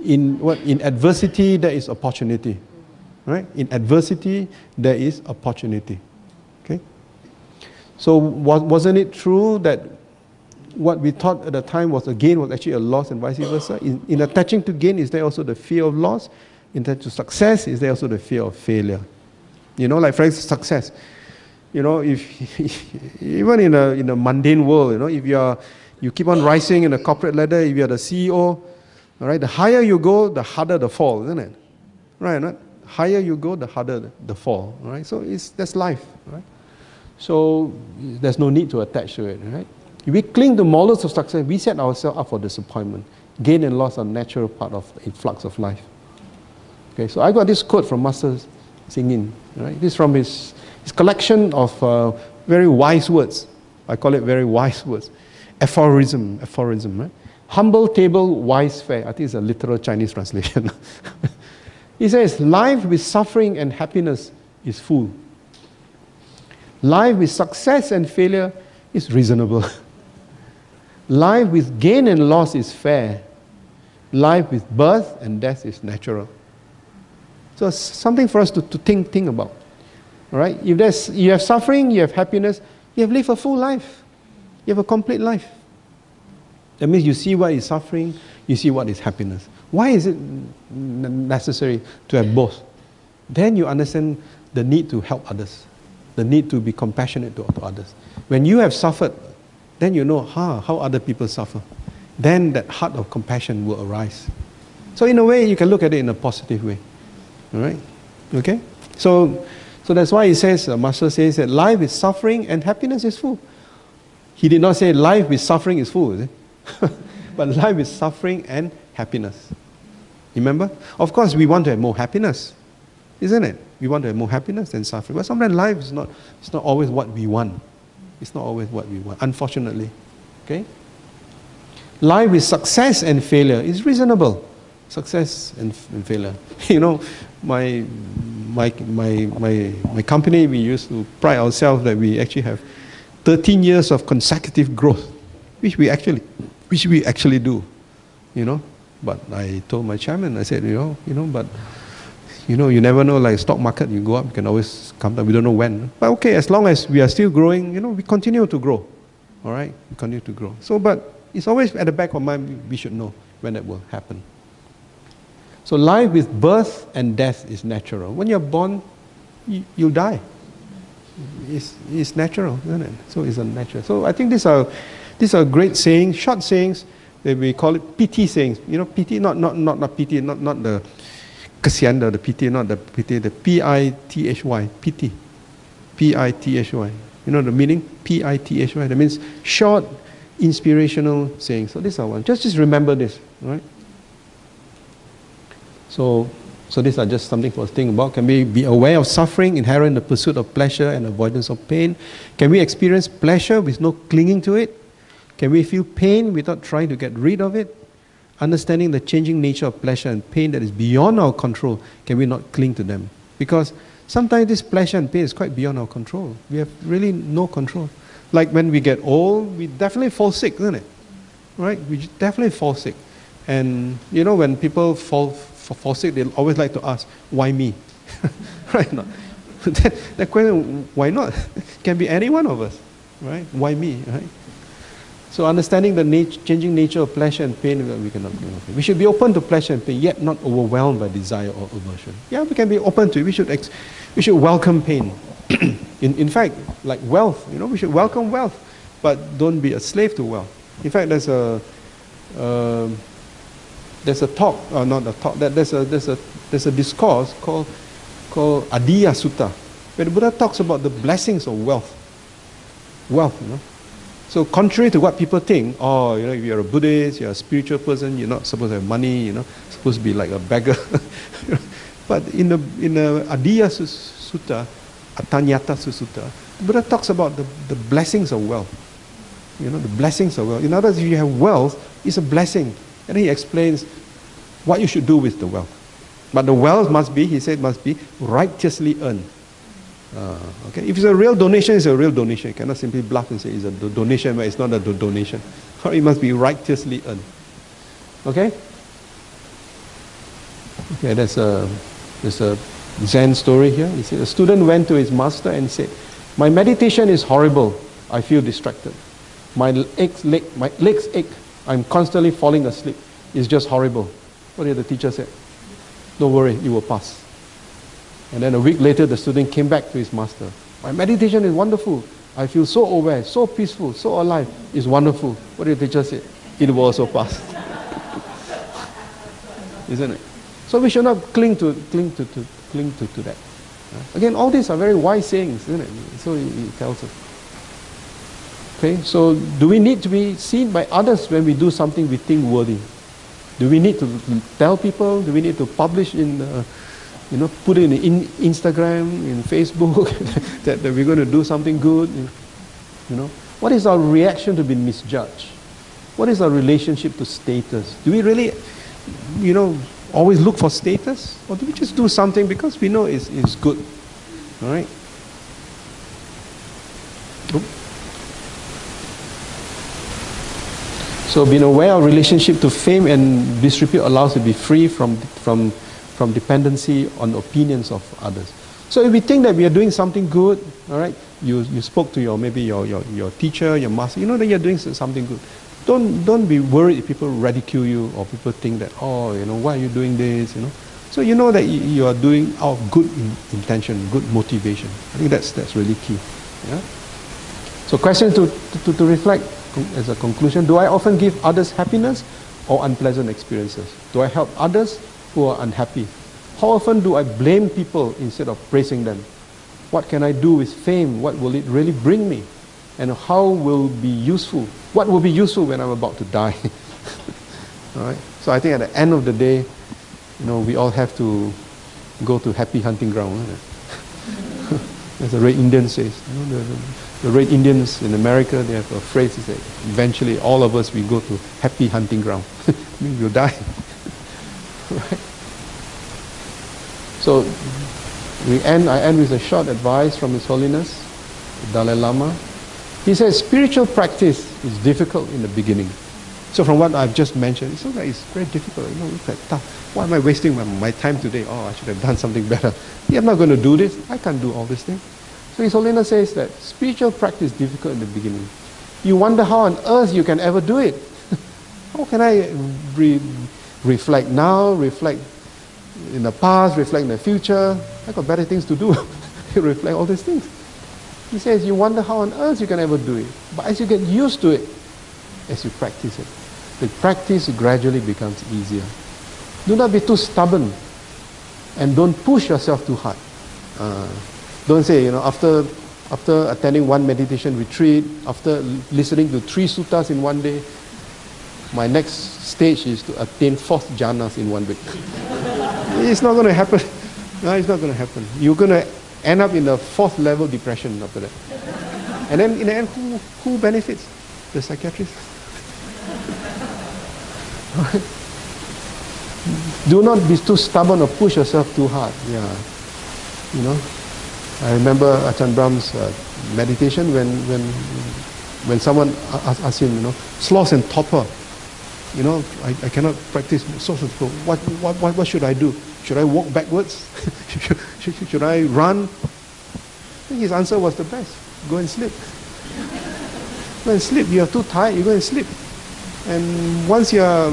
in, what, in adversity there is opportunity. Right? In adversity there is opportunity. Okay? So was, wasn't it true that what we thought at the time was a gain was actually a loss and vice versa? In, in attaching to gain, is there also the fear of loss? In terms of success, is there also the fear of failure? You know, like for example, success you know, if *laughs* even in a in a mundane world, you know, if you are you keep on rising in the corporate ladder, if you're the CEO, all right, the higher you go, the harder the fall, isn't it? Right, right? Higher you go, the harder the, the fall, right? So it's that's life, right? So there's no need to attach to it, right? If we cling to models of success, we set ourselves up for disappointment. Gain and loss are natural part of a flux of life. Okay, so I got this quote from Master Sheng Yen, right? This is from his a collection of uh, very wise words. I call it very wise words. Aphorism, aphorism, right? Humble table, wise fare. I think it's a literal Chinese translation. *laughs* he says, life with suffering and happiness is full. Life with success and failure is reasonable. *laughs* Life with gain and loss is fair. Life with birth and death is natural. So it's something for us to, to think, think about. Right? If there's, you have suffering, you have happiness, you have lived a full life. You have a complete life. That means you see what is suffering, you see what is happiness. Why is it necessary to have both? Then you understand the need to help others, the need to be compassionate to, to others. When you have suffered, then you know huh, how other people suffer. Then that heart of compassion will arise. So, in a way, you can look at it in a positive way. All right? Okay? So, so that's why he says, uh, Master says that life is suffering and happiness is full. He did not say life with suffering is full, *laughs* but life is suffering and happiness. Remember? Of course, we want to have more happiness, isn't it? We want to have more happiness than suffering. But sometimes life is not, it's not always what we want. It's not always what we want, unfortunately. Okay? Life with success and failure is reasonable. Success and, and failure. *laughs* You know, my my, my, my, my company, we used to pride ourselves that we actually have 13 years of consecutive growth, which we actually, which we actually do, you know. But I told my chairman, I said, you know, you know, but you know, you never know. Like stock market, you go up, you can always come down. We don't know when. But okay, as long as we are still growing, you know, we continue to grow. All right, we continue to grow. So, but it's always at the back of mind. We should know when that will happen. So life with birth and death is natural. When you're born, you, you die. It's, it's natural, isn't it? So it's a natural. So I think these are, these are great sayings, short sayings. That we call it PT sayings. You know, PT, not, not, not, not PT, not, not the kasian, the PT, not the PT, the P-I-T-H-Y, PT. P-I-T-H-Y. You know the meaning? P-I-T-H-Y. That means short, inspirational sayings. So these are one. Just, just remember this, right? So So these are just something for us to think about. Can we be aware of suffering inherent in the pursuit of pleasure and avoidance of pain? Can we experience pleasure with no clinging to it? Can we feel pain without trying to get rid of it? Understanding the changing nature of pleasure and pain that is beyond our control, can we not cling to them? Because sometimes this pleasure and pain is quite beyond our control. We have really no control. Like when we get old, we definitely fall sick, isn't it? Right? We definitely fall sick. And you know, when people fall, fall sick, they always like to ask, why me? *laughs* right? No. *laughs* that, that question, why not? *laughs* Can be any one of us, right? Why me, right? So understanding the nat- changing nature of pleasure and pain, we cannot. We should be open to pleasure and pain, yet not overwhelmed by desire or aversion. Yeah, we can be open to it. We should, ex- we should welcome pain. *clears throat* in, in fact, like wealth, you know, we should welcome wealth, but don't be a slave to wealth. In fact, there's a uh, there's a talk, uh, not a talk. That there's a there's a there's a discourse called called Adiya Sutta, where the Buddha talks about the blessings of wealth. Wealth, you know. So contrary to what people think, oh, you know, if you're a Buddhist, you're a spiritual person, you're not supposed to have money, you know, supposed to be like a beggar. *laughs* but in the in the Adiya Sutta, Atanyata Sutta, the Buddha talks about the, the blessings of wealth. You know, the blessings of wealth. In other words, if you have wealth, it's a blessing. And he explains what you should do with the wealth. But the wealth must be, he said, must be righteously earned. Uh, okay, if it's a real donation, it's a real donation. You cannot simply bluff and say it's a do- donation, but it's not a do- donation. *laughs* It must be righteously earned. Okay. Okay, there's a there's a Zen story here. He said a student went to his master and said, "My meditation is horrible. I feel distracted. My legs, leg, my legs ache. I'm constantly falling asleep. It's just horrible." What did the teacher say? Don't worry, it will pass. And then a week later, the student came back to his master. My meditation is wonderful. I feel so aware, so peaceful, so alive. It's wonderful. What did the teacher say? It will also pass. *laughs* Isn't it? So we should not cling to cling to, to cling to, to that. Again, all these are very wise sayings, isn't it? So he, he tells us. Okay, so do we need to be seen by others when we do something we think worthy? Do we need to tell people? Do we need to publish in uh, you know, put it in Instagram, in Facebook, *laughs* that, that, we're going to do something good. You know, what is our reaction to being misjudged? What is our relationship to status? Do we really, you know, always look for status, or do we just do something because we know it's, it's good? All right. So being aware of relationship to fame and disrepute allows you to be free from from from dependency on opinions of others. So if we think that we are doing something good, all right, you, you spoke to your maybe your, your, your teacher, your master, you know that you're doing something good. Don't, don't be worried if people ridicule you or people think that, oh, you know, why are you doing this, you know. So you know that you, are doing out of good in, intention, good motivation. I think that's, that's really key. Yeah? So question to, to, to reflect as a conclusion, do I often give others happiness or unpleasant experiences? Do I help others who are unhappy? How often do I blame people instead of praising them? What can I do with fame? What will it really bring me? And how will be useful? What will be useful when I'm about to die? *laughs* all right. So I think at the end of the day, you know, we all have to go to happy hunting ground. *laughs* As the Red Indian says, you know, the, the, the, Red Indians in America, they have a phrase that eventually all of us we go to happy hunting ground. *laughs* I mean, we'll die. *laughs* right? So we end, I end with a short advice from His Holiness, the Dalai Lama. He says spiritual practice is difficult in the beginning. So from what I've just mentioned, it's like it's very difficult. You know, it's like tough. Why am I wasting my, my time today? Oh, I should have done something better. Yeah, I'm not going to do this. I can't do all these things. So His Holiness says that spiritual practice is difficult in the beginning. You wonder how on earth you can ever do it. *laughs* how can I re- reflect now, reflect in the past, reflect in the future. I got better things to do. *laughs* reflect all these things. He says, you wonder how on earth you can ever do it. But as you get used to it, as you practice it, the practice gradually becomes easier. Do not be too stubborn and don't push yourself too hard. Uh, don't say, you know, after, after attending one meditation retreat, after listening to three suttas in one day, my next stage is to attain fourth jhanas in one week. *laughs* it's not going to happen. No, it's not going to happen. You're going to end up in a fourth level depression after that. And then in the end, who, who benefits? The psychiatrist. *laughs* Do not be too stubborn or push yourself too hard. Yeah. You know, I remember Ajahn Brahm's uh, meditation when, when, when someone asked, him, you know, sloth and torpor. You know, I, I cannot practice sloth and torpor. What, what, what, should I do? Should I walk backwards? *laughs* should, should, should I run? His answer was the best. Go and sleep. Go and sleep. You are too tired. You go and sleep. And once you are,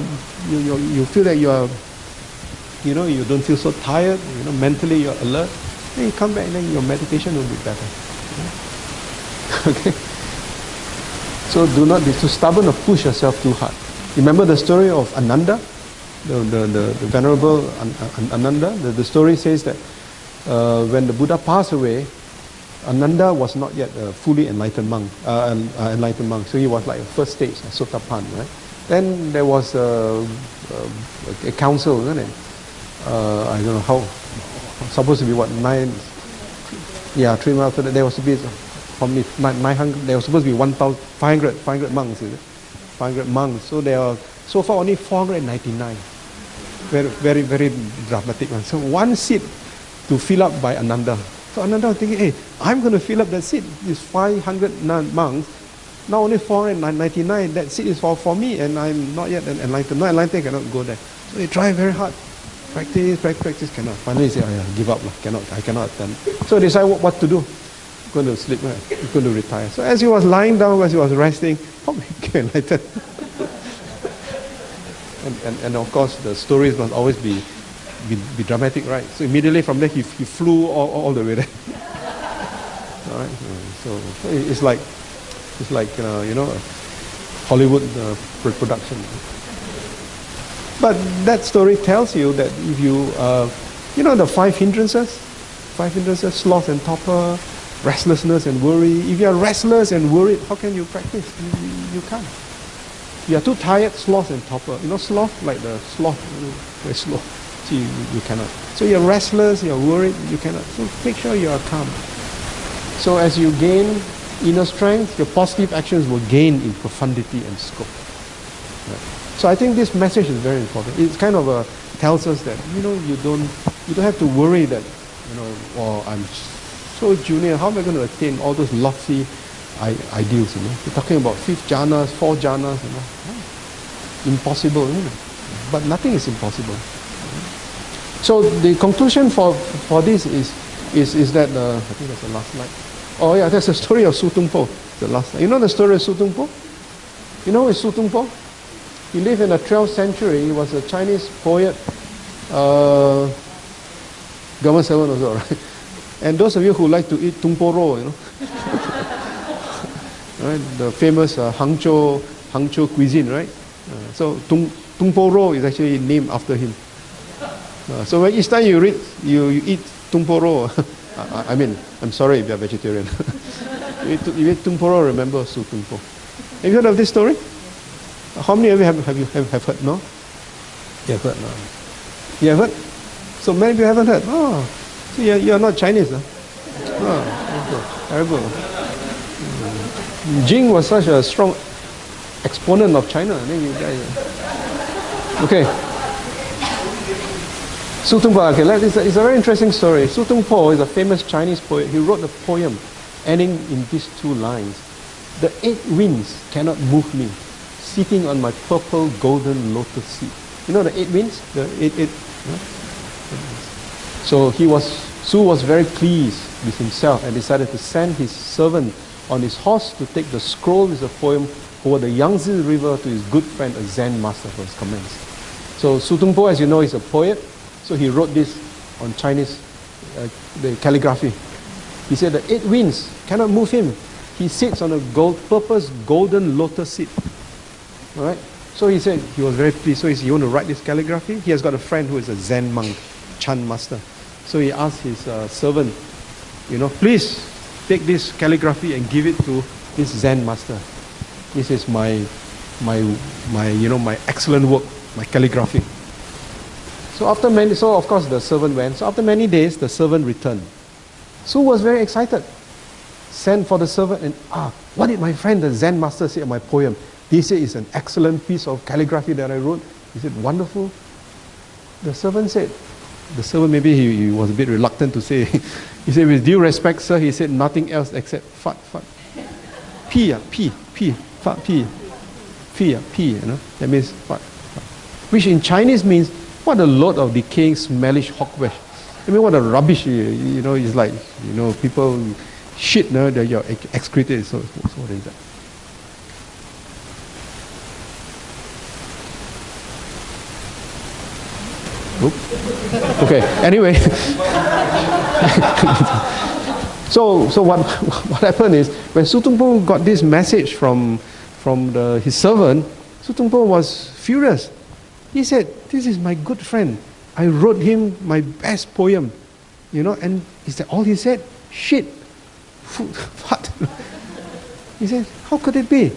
you, you, you feel that you are, you know, you don't feel so tired. You know, mentally you're alert. Then you come back then your meditation will be better. *laughs* Okay? So do not be too stubborn or push yourself too hard. Remember the story of Ananda? The, the, the, the Venerable Ananda? The, the story says that uh, when the Buddha passed away, Ananda was not yet a fully enlightened monk, uh, uh, enlightened monk. So he was like a first stage, a Sotapan, right? Then there was a, a, a council, isn't it? Uh, I don't know how, supposed to be what, nine, yeah, three months there was to be, how many, 900, there was supposed to be 1,500 500 monks, is it? 500 monks. So there are, so far only 499. Very, very, very dramatic one. So one seat to fill up by Ananda. So Ananda was thinking, hey, I'm going to fill up that seat. These 500 monks. Now only 499. That seat is for, for me, and I'm not yet enlightened. Not enlightened, cannot go there. So they try very hard. Practice, practice, practice, cannot. Finally, say, oh, yeah, give up, lah. cannot, I cannot attend. So they decide what, to do. Going to sleep, right? Going to retire. So as he was lying down, as he was resting, *laughs* pop, he enlightened. *laughs* and, and, and of course, the stories must always be be, be dramatic, right? So immediately from there, he, he flew all, all the way there. *laughs* all right? So it's like, it's like uh, you know, Hollywood uh, production. But that story tells you that if you, uh, you know, the five hindrances, five hindrances, sloth and torpor, restlessness and worry. If you are restless and worried, how can you practice? You, you, can't. You are too tired, sloth and torpor. You know, sloth, like the sloth, very slow you, you cannot. So you're restless, you're worried, you cannot. So make sure you are calm. So as you gain inner strength, your positive actions will gain in profundity and scope. So I think this message is very important. It kind of a, tells us that you know you don't you don't have to worry that you know well I'm so junior. How am I going to attain all those lofty ideals? You know, we're talking about fifth jhanas, four jhanas. You know, impossible. You know? But nothing is impossible. So the conclusion for, for this is, is, is that, uh, I think that's the last slide. Oh yeah, that's the story of Su Tung Po, the last slide. You know the story of Su Tung Po? You know who is Su Tung Po? He lived in the 12th century. He was a Chinese poet, uh, government servant also, *laughs* right? And those of you who like to eat po you know, *laughs* right? The famous uh, Hangzhou, Hangzhou cuisine, right? Uh, so tung, po is actually named after him. Uh, so when each time you read, you, you eat tumporo, *laughs* I, I mean, I'm sorry if you're vegetarian. you, eat, you eat tumporo, remember Su Tumpo. Have you heard of this story? How many of you have, have, you, have, have heard? No? You have heard? No. You have heard? So many of you haven't heard? Oh, so you're, you're not Chinese. Huh? Oh, terrible. Mm. Jing was such a strong exponent of China. Then you guys, okay. Su Tung Po, okay, it's a, it's a very interesting story. Su Tung Po is a famous Chinese poet. He wrote a poem ending in these two lines. The eight winds cannot move me, sitting on my purple golden lotus seat. You know the eight winds? The eight, eight, So he was, Su was very pleased with himself and decided to send his servant on his horse to take the scroll with the poem over the Yangtze River to his good friend, a Zen master for his comments. So Su Tung Po, as you know, is a poet so he wrote this on Chinese, uh, the calligraphy. He said the eight winds cannot move him. He sits on a gold, purpose golden lotus seat. All right. So he said he was very pleased. So he said, you want to write this calligraphy? He has got a friend who is a Zen monk, Chan master. So he asked his uh, servant, you know, please take this calligraphy and give it to this Zen master. This is my, my, my, you know, my excellent work, my calligraphy. So after many, so of course the servant went. So after many days, the servant returned. Su was very excited. Sent for the servant and ah, what did my friend the Zen master say of my poem? He said it's an excellent piece of calligraphy that I wrote. He said wonderful. The servant said, the servant maybe he, he was a bit reluctant to say. *laughs* he said with due respect, sir. He said nothing else except fat fat. P ah, P P fat P. P ah, P. You know that means fat, fat. Which in Chinese means what a load of decaying, smellish hogwash. I mean, what a rubbish, you, know, it's like, you know, people shit, no, that you're excreted, so, so what is that? Okay, anyway. *laughs* so, so what, what happened is, when Sutungpo got this message from, from the, his servant, Sutungpo was furious. He said, This is my good friend. I wrote him my best poem. You know, and is that all he said? Shit. *laughs* What? he said, How could it be?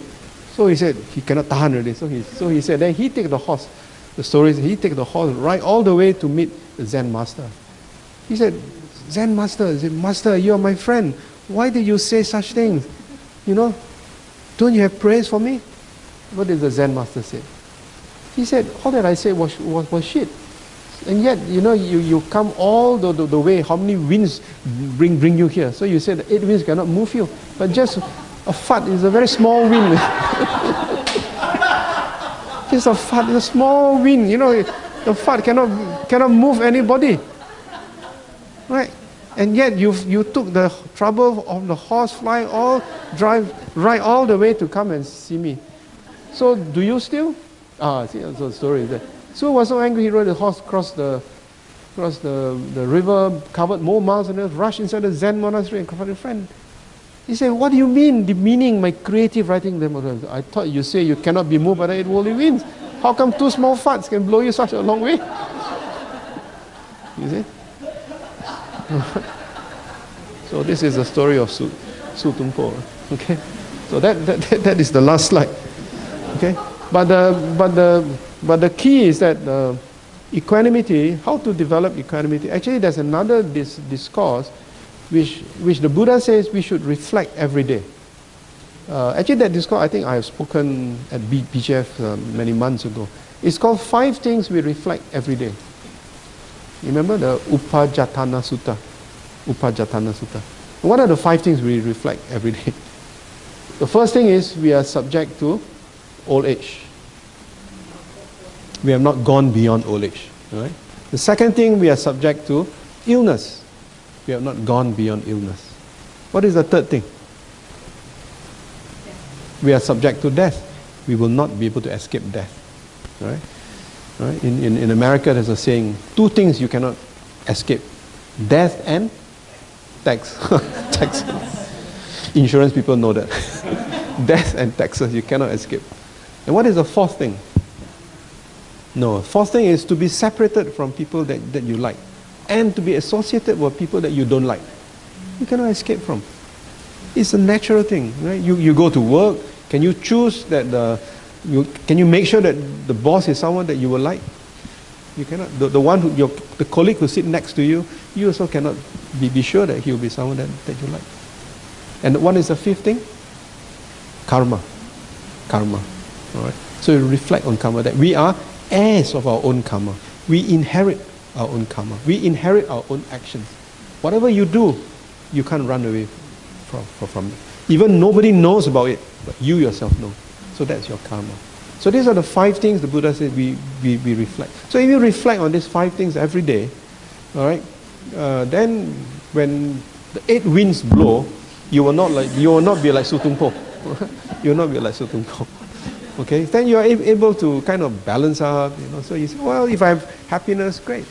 So he said, he cannot tahan already. So he, so he said, then he take the horse. The story is he take the horse right all the way to meet the Zen master. He said, Zen master, he said, Master, you are my friend. Why did you say such things? You know, don't you have praise for me? What did the Zen master say? He said, all that I said was, was, was shit. And yet, you know, you, you come all the, the, the way, how many winds bring, bring you here? So you said eight winds cannot move you. But just a fart is a very small wind. *laughs* just a fart is a small wind. You know, the fart cannot, cannot move anybody. Right? And yet you, you took the trouble of the horse fly all, drive right all the way to come and see me. So do you still? Ah, see, that's the story is that. Was so angry he rode the horse across the across the, the river, covered more miles and then rushed inside the Zen monastery and confronted a friend. He said, What do you mean demeaning my creative writing? I thought you say you cannot be moved by the eight worldly winds. How come two small farts can blow you such a long way? *laughs* You see? *laughs* so this is the story of Su, Su Tungpo. Okay? So that, that, that is the last slide. Okay? But the, but the but the key is that uh, equanimity, how to develop equanimity. Actually, there's another dis- discourse which, which the Buddha says we should reflect every day. Uh, actually, that discourse, I think I have spoken at B- BGF uh, many months ago. It's called Five Things We Reflect Every Day. Remember the Upajjhatthana Sutta? Upajjhatthana Sutta. What are the five things we reflect every day? *laughs* The first thing is we are subject to old age we have not gone beyond old age. Right? The second thing, we are subject to illness. We have not gone beyond illness. What is the third thing? We are subject to death. We will not be able to escape death. Right? Right? In, in, in America, there's a saying two things you cannot escape death and tax. *laughs* tax. Insurance people know that. *laughs* death and taxes, you cannot escape. And what is the fourth thing? No. Fourth thing is to be separated from people that, that you like and to be associated with people that you don't like. You cannot escape from. It's a natural thing, right? You, you go to work, can you choose that the, you, can you make sure that the boss is someone that you will like? You cannot. The, the one who, your, the colleague who sit next to you, you also cannot be, be sure that he will be someone that, that you like. And what is the fifth thing? Karma. Karma. All right. So you reflect on karma that we are heirs of our own karma. We inherit our own karma. We inherit our own actions. Whatever you do, you can't run away from, from it. Even nobody knows about it, but you yourself know. So that's your karma. So these are the five things the Buddha said we, we, we reflect. So if you reflect on these five things every day, all right, uh, then when the eight winds blow, you will not like you will not be like Su Tungpo. *laughs* you will not be like Su Tungpo. Okay, then you are able to kind of balance out, you know. So you say, well, if I have happiness, great.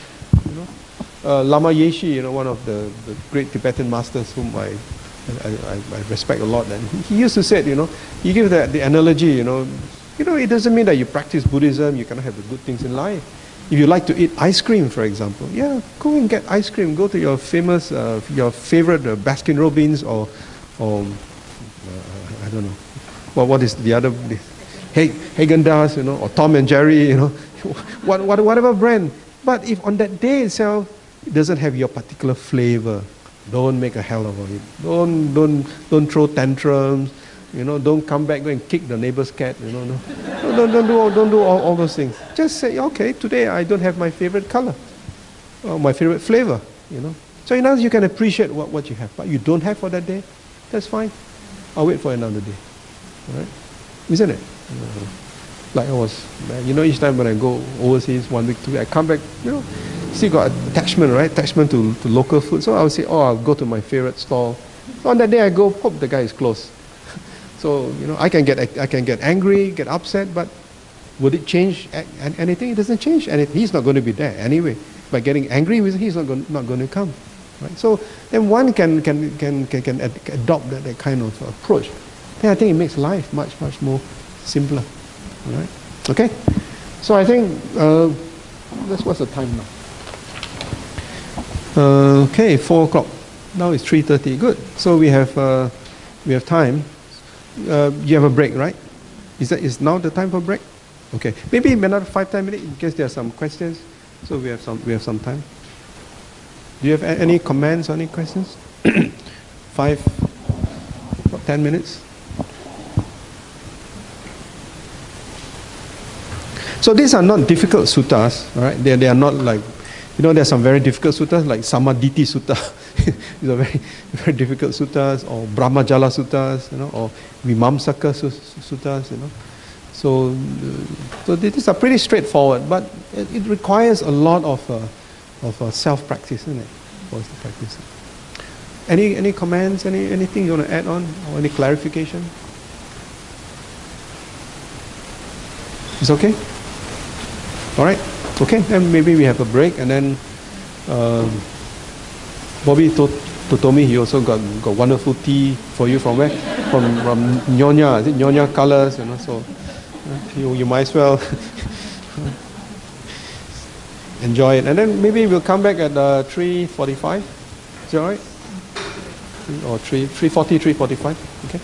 Uh, Lama Yeshe, you know, one of the, the great Tibetan masters whom I, I, I, I respect a lot, and he used to say, you know, he gave the, the analogy, you know, you know, it doesn't mean that you practice Buddhism, you cannot have the good things in life. If you like to eat ice cream, for example, yeah, go and get ice cream. Go to your famous, uh, your favorite uh, Baskin Robbins or, or uh, I don't know, well, what is the other? Häagen-Dazs, you know, or Tom and Jerry, you know, *laughs* what, what, whatever brand, But if on that day itself it doesn't have your particular flavor, don't make a hell of it. Don't don't don't throw tantrums. You know, don't come back and kick the neighbor's cat. You know, no. don't, don't do all, don't do all, all those things. Just say, okay, today I don't have my favorite color, or my favorite flavor. You know. So in other words, you can appreciate what, what you have, but you don't have for that day. That's fine. I'll wait for another day. All right, isn't it? Like I was, you know, each time when I go overseas, one week, two weeks, I come back, you know, still got attachment, right? Attachment to, to local food. So I would say, oh, I'll go to my favorite stall. So on that day, I go, hope the guy is closed. *laughs* so you know, I can get I can get angry, get upset, but would it change anything? It doesn't change anything. He's not going to be there anyway. By getting angry he's not going, not going to come. Right? So then one can can can can, can adopt that, that kind of approach. Then I think it makes life much much more simpler. All right? Okay. So I think uh, that's what's the time now. Uh, okay, four o'clock. Now it's three thirty. Good. So we have uh, we have time. Uh, you have a break, right? Is that is now the time for break? Okay. Maybe another five ten minutes in case there are some questions. So we have some we have some time. Do you have any comments or any questions? *coughs* five, ten minutes. So these are not difficult suttas, right? They, they are not like you know, there's some very difficult suttas like Sammaditthi Sutta. *laughs* These are very, very difficult suttas, or Brahmajala suttas, you know, or Vimamsaka suttas, you know. So, uh, so these are pretty straightforward, but it, it requires a lot of, uh, of uh, self-practice, isn't it? For to practice. Any, any comments, any, anything you want to add on, or any clarification? It's okay? All right? Okay, then maybe we have a break and then um, Bobby told, told me he also got, got wonderful tea for you from where? From, from Nyonya, is it Nyonya Colors, you know, so uh, you, you might as well *laughs* enjoy it. And then maybe we'll come back at uh, 3.45, is that all right? Or 3, 3.40, 3.45, okay?